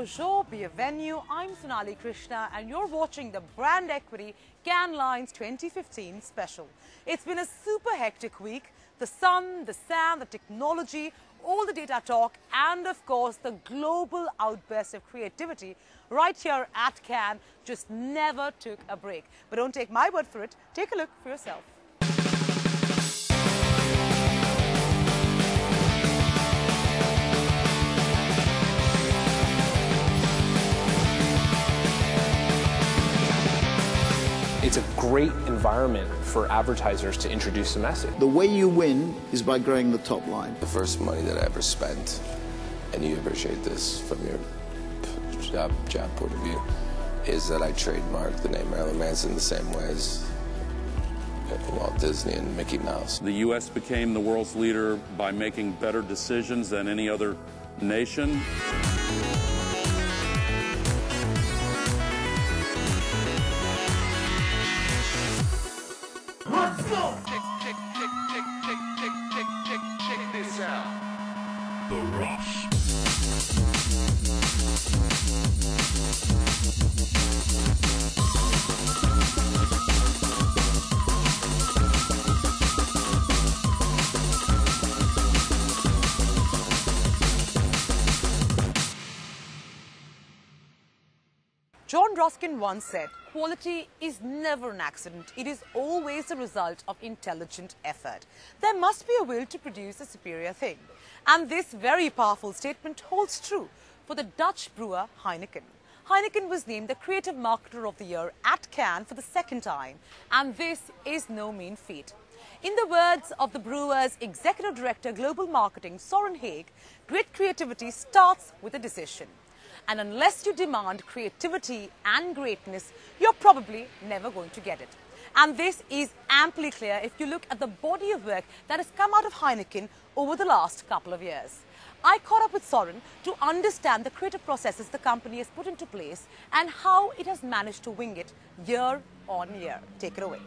Bonjour, bienvenue. I'm Sonali Krishna, and you're watching the Brand Equity Cannes Lions 2015 special. It's been a super hectic week. The sun, the sand, the technology, all the data talk, and of course, the global outburst of creativity right here at Cannes just never took a break. But don't take my word for it, take a look for yourself. It's a great environment for advertisers to introduce a message. The way you win is by growing the top line. The first money that I ever spent, and you appreciate this from your job, job point of view, is that I trademarked the name Marilyn Manson the same way as Walt Disney and Mickey Mouse. The U.S. became the world's leader by making better decisions than any other nation. Ruskin once said, quality is never an accident. It is always the result of intelligent effort. There must be a will to produce a superior thing. And this very powerful statement holds true for the Dutch brewer Heineken. Heineken was named the Creative Marketer of the Year at Cannes for the second time, and this is no mean feat. In the words of the brewer's Executive Director Global Marketing, Soren Hagh, great creativity starts with a decision. And unless you demand creativity and greatness, you're probably never going to get it. And this is amply clear if you look at the body of work that has come out of Heineken over the last couple of years. I caught up with Soren to understand the creative processes the company has put into place and how it has managed to wing it year on year. Take it away.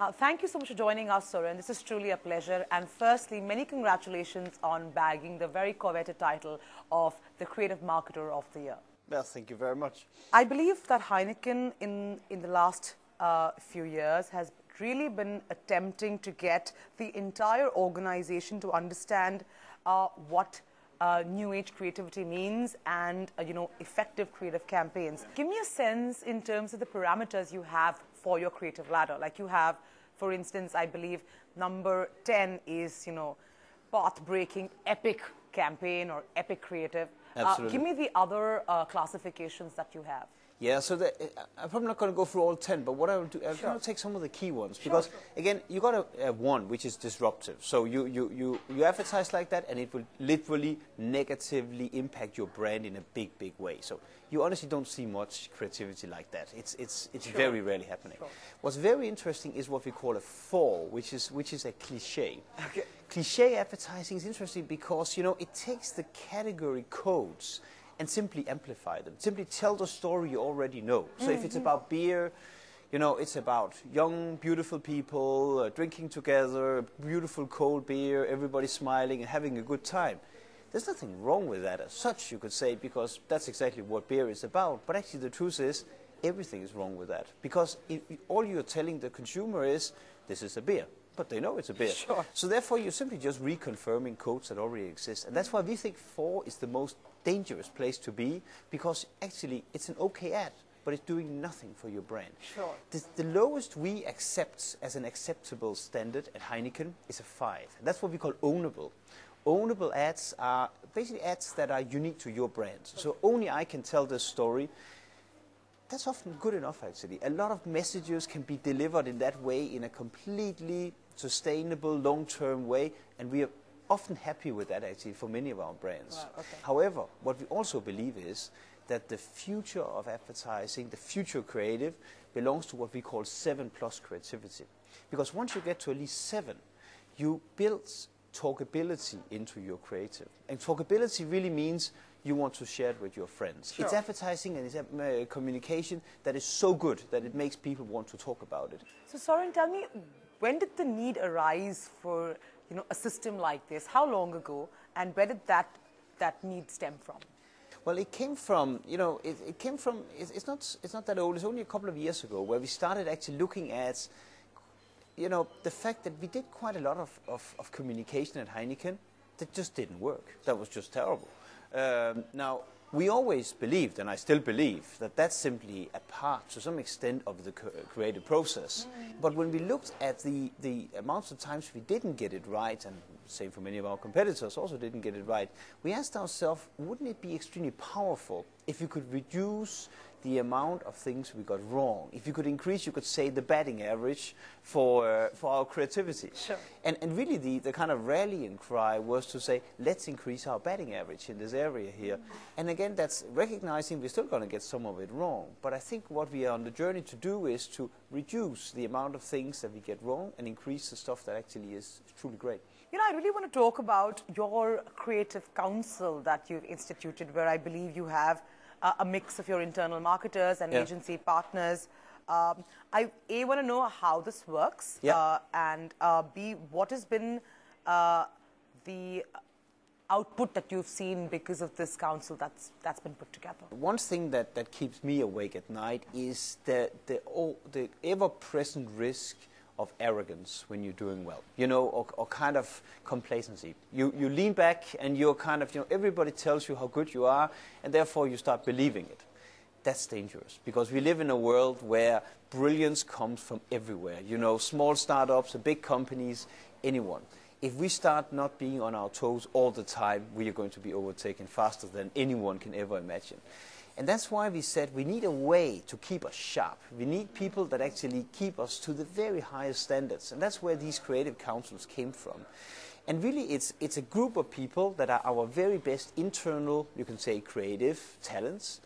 Uh, thank you so much for joining us, Soren. This is truly a pleasure. And firstly, many congratulations on bagging the very coveted title of the Creative Marketer of the Year. Well, thank you very much. I believe that Heineken in, in the last uh, few years has really been attempting to get the entire organization to understand uh, what uh, new age creativity means and uh, you know effective creative campaigns. Give me a sense in terms of the parameters you have for your creative ladder. Like you have, for instance, I believe number 10 is, you know, path-breaking epic campaign or epic creative. Absolutely. Uh, give me the other uh, classifications that you have. Yeah, so the, I'm probably not going to go through all 10, but what I will do, I'm going to take some of the key ones. Because, again, you got to have one, which is disruptive. So you, you, you, you advertise like that, and it will literally negatively impact your brand in a big, big way. So you honestly don't see much creativity like that. It's, it's, it's very rarely happening. What's very interesting is what we call a fall, which is, which is a cliche. Okay. Cliche advertising is interesting because, you know, it takes the category codes and simply amplify them. Simply tell the story you already know. So if it's about beer, you know, it's about young, beautiful people uh, drinking together, beautiful cold beer, everybody smiling and having a good time. There's nothing wrong with that as such, you could say, because that's exactly what beer is about. But actually, the truth is, everything is wrong with that. Because all you're telling the consumer is, this is a beer. But they know it's a beer. Sure. So therefore, you're simply just reconfirming codes that already exist. And that's why we think four is the most dangerous place to be, because actually, it's an okay ad, but it's doing nothing for your brand. Sure. The, the lowest we accept as an acceptable standard at Heineken is a five. That's what we call ownable. Ownable ads are basically ads that are unique to your brand. So only I can tell this story. That's often good enough, actually. A lot of messages can be delivered in that way in a completely sustainable, long term way, and we are often happy with that, actually, for many of our brands. Right, okay. However, what we also believe is that the future of advertising, the future creative, belongs to what we call seven plus creativity. Because once you get to at least seven, you build talkability into your creative. And talkability really means you want to share it with your friends. It's advertising and it's uh, communication that is so good that it makes people want to talk about it. So, Soren, tell me, when did the need arise for you know a system like this? How long ago, and where did that that need stem from? Well, it came from, you know, it, it came from, it's, it's, not, it's not that old, it's only a couple of years ago where we started actually looking at, you know, the fact that we did quite a lot of, of, of communication at Heineken that just didn't work. That was just terrible. Um, now, we always believed, and I still believe, that that's simply a part, to some extent, of the creative process. Mm. But when we looked at the, the amounts of times we didn't get it right, and same for many of our competitors also didn't get it right, we asked ourselves, wouldn't it be extremely powerful if you could reduce the amount of things we got wrong. If you could increase, you could say, the batting average for, uh, for our creativity. Sure. And, and really, the, the kind of rallying cry was to say, let's increase our batting average in this area here. Mm. And again, that's recognizing we're still going to get some of it wrong. But I think what we are on the journey to do is to reduce the amount of things that we get wrong and increase the stuff that actually is truly great. You know, I really want to talk about your creative council that you've instituted, where I believe you have uh, a mix of your internal marketers and yeah. agency partners. Um, I a want to know how this works, yeah. uh, and uh, b what has been uh, the output that you've seen because of this council that's that's been put together. One thing that, that keeps me awake at night is the the, oh, the ever-present risk of arrogance when you're doing well, you know, or, or, kind of complacency. You, you lean back and you're kind of, you know, everybody tells you how good you are, and therefore you start believing it. That's dangerous because we live in a world where brilliance comes from everywhere. You know, small startups, big companies, anyone. If we start not being on our toes all the time, we are going to be overtaken faster than anyone can ever imagine. And that's why we said we need a way to keep us sharp. We need people that actually keep us to the very highest standards. And that's where these creative councils came from. And really, it's, it's a group of people that are our very best internal, you can say, creative talents.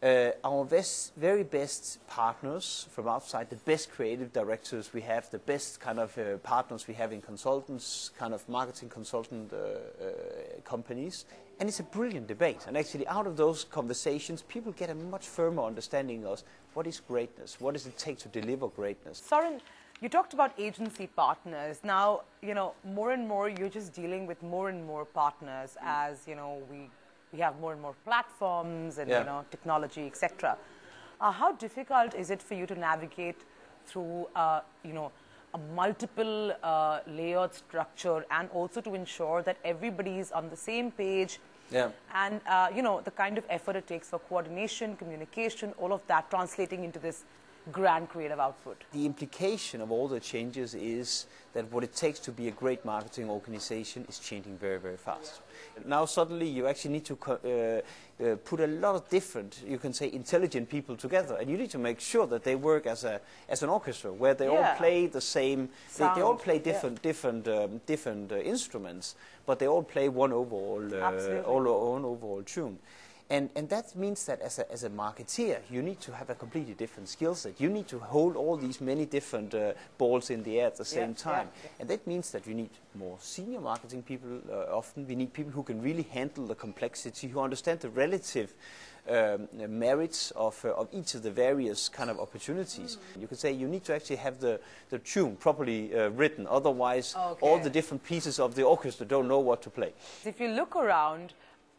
Uh, our best, very best partners from outside, the best creative directors we have, the best kind of uh, partners we have in consultants, kind of marketing consultant uh, uh companies. And it's a brilliant debate. And actually, out of those conversations, people get a much firmer understanding of what is greatness, what does it take to deliver greatness. Soren, you talked about agency partners. Now, you know, more and more you're just dealing with more and more partners as, you know, we we have more and more platforms and yeah. you know technology, etc. Uh, how difficult is it for you to navigate through uh, you know a multiple uh, layered structure and also to ensure that everybody is on the same page yeah. and uh, you know the kind of effort it takes for coordination, communication, all of that translating into this grand creative output. The implication of all the changes is that what it takes to be a great marketing organization is changing very, very fast. Now suddenly you actually need to uh, uh, put a lot of different, you can say, intelligent people together, and you need to make sure that they work as a as an orchestra where they yeah. all play the same. They, they, all play different yeah. different um, different uh, instruments, but they all play one overall uh, all, own overall tune. And, and that means that as a, as a marketeer, you need to have a completely different skill set. You need to hold all these many different uh, balls in the air at the same yeah, time. Yeah, yeah. And that means that you need more senior marketing people uh, often. We need people who can really handle the complexity, who understand the relative um, merits of, uh, of each of the various kind of opportunities. Mm. You could say you need to actually have the, the tune properly uh, written, otherwise okay. all the different pieces of the orchestra don't know what to play. If you look around,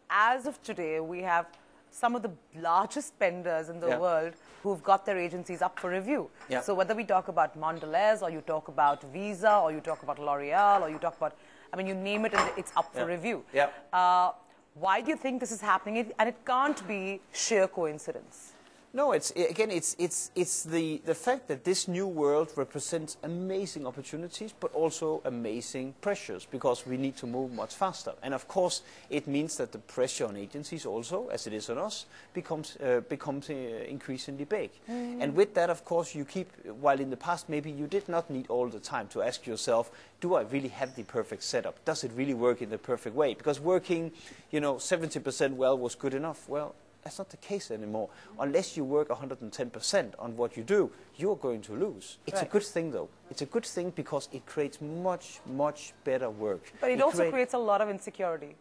as of today, we have some of the largest spenders in the yeah. world who've got their agencies up for review. Yeah. So whether we talk about Mondelez or you talk about Visa or you talk about L'Oreal or you talk about, I mean, you name it and it's up for yeah. review. Yeah. Uh, why do you think this is happening? And it can't be sheer coincidence. No, it's again, it's it's it's the the fact that this new world represents amazing opportunities, but also amazing pressures because we need to move much faster. And of course, it means that the pressure on agencies also, as it is on us, becomes uh, becomes uh, increasingly big. Mm. And with that, of course, you keep. While in the past, maybe you did not need all the time to ask yourself, do I really have the perfect setup? Does it really work in the perfect way? Because working, you know, 70% well was good enough. Well that's not the case anymore. Unless you work 110% on what you do, you're going to lose. It's right. a good thing, though. It's a good thing because it creates much, much better work. But it, it also creates a lot of insecurity.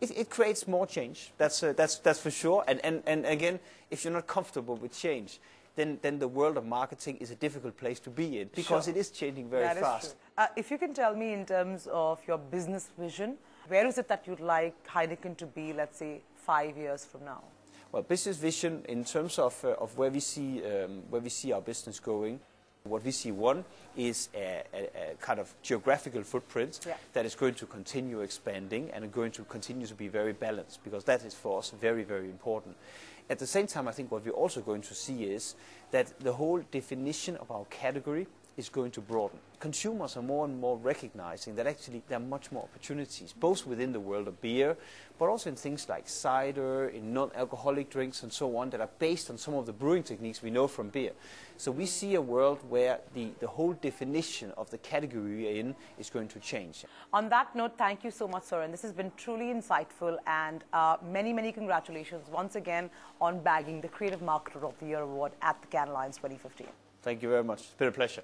It, it creates more change. That's, uh, that's, that's for sure. And, and, and again, if you're not comfortable with change, then, then the world of marketing is a difficult place to be in because sure. it is changing very that fast. Uh, if you can tell me in terms of your business vision, Where is it that you'd like Heineken to be, let's say, five years from now? Well, business vision in terms of, uh, of where, we see, um, where we see our business going, what we see one is a, a, a kind of geographical footprint Yeah. that is going to continue expanding and going to continue to be very balanced because that is for us very, very important. At the same time, I think what we're also going to see is that the whole definition of our category is going to broaden. Consumers are more and more recognizing that actually there are much more opportunities, both within the world of beer, but also in things like cider, in non-alcoholic drinks and so on that are based on some of the brewing techniques we know from beer. So we see a world where the, the whole definition of the category we're in is going to change. On that note, thank you so much, sir. And this has been truly insightful. And uh, many, many congratulations once again on bagging the Creative Marketer of the Year award at the Cannes Lions 2015. Thank you very much. It's been a pleasure.